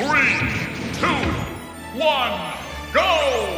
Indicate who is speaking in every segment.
Speaker 1: Three, two, one, go!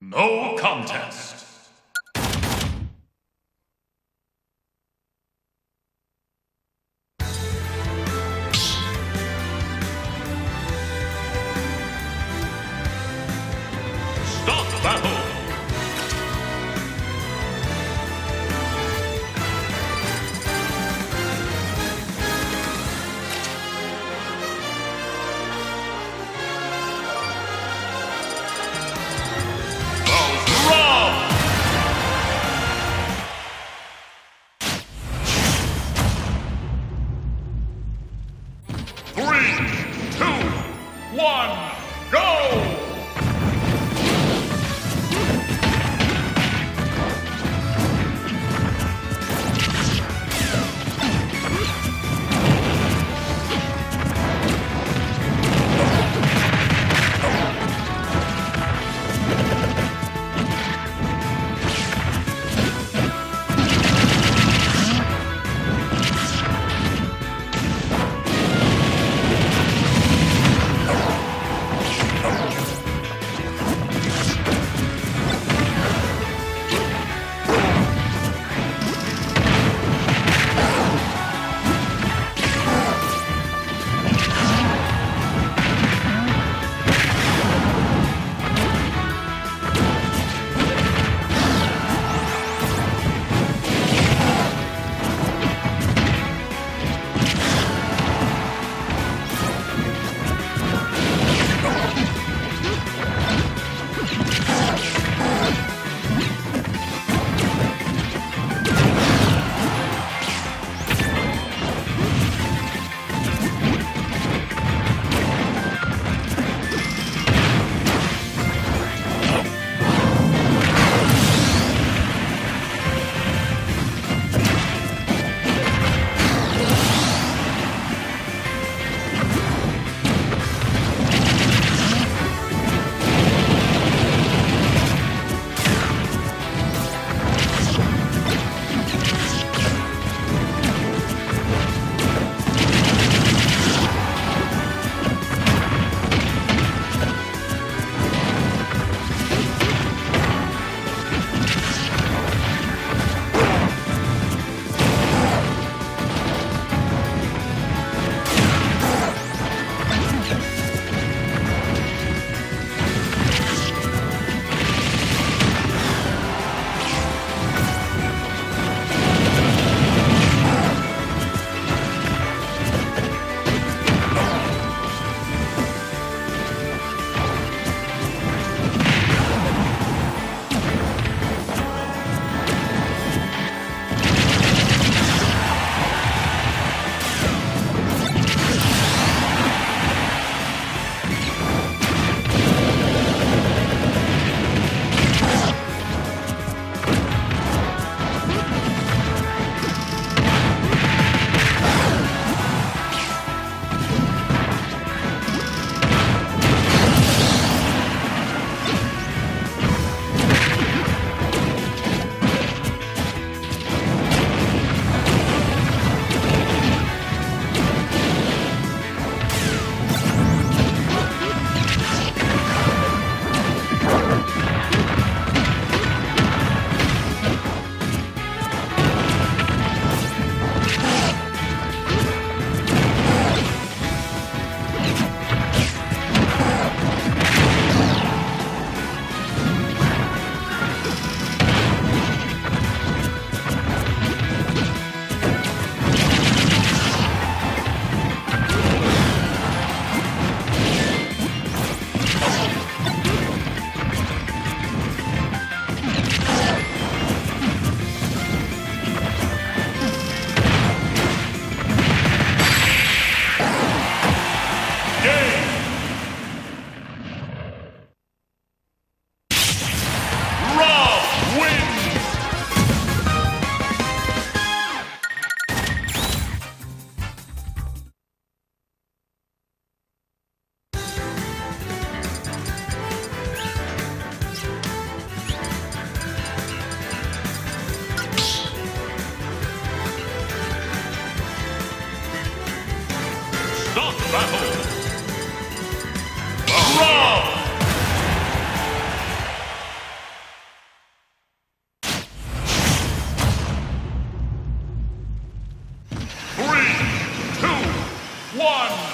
Speaker 1: No contest. One,